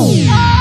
Oh!